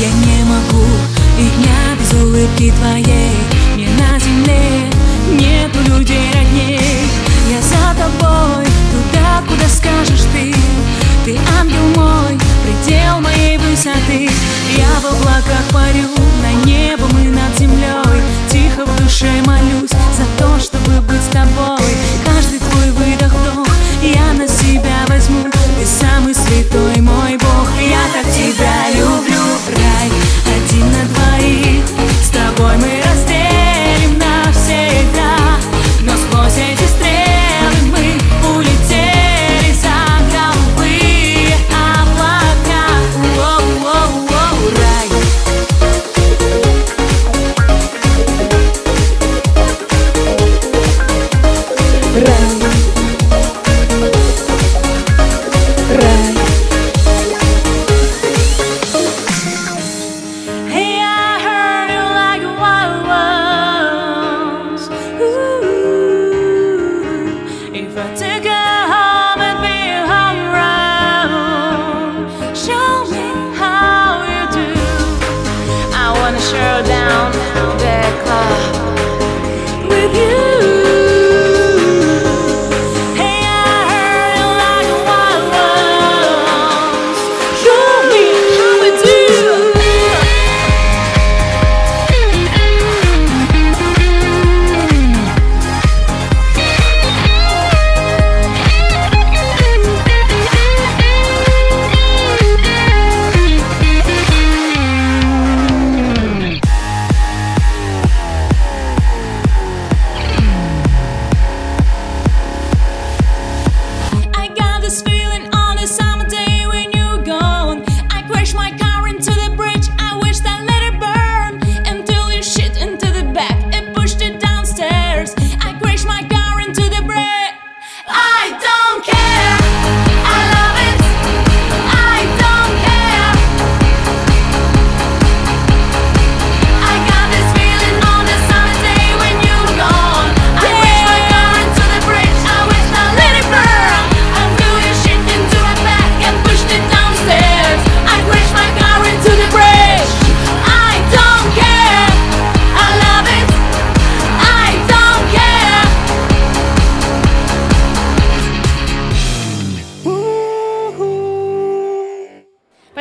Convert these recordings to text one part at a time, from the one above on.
Я не могу и дня без улыбки твоей. Мне на земле нету людей родней. Я за тобой туда, куда скажешь ты. Ты ангел мой, предел моей высоты. Я в облаках парю на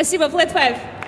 Спасибо, Flat Five.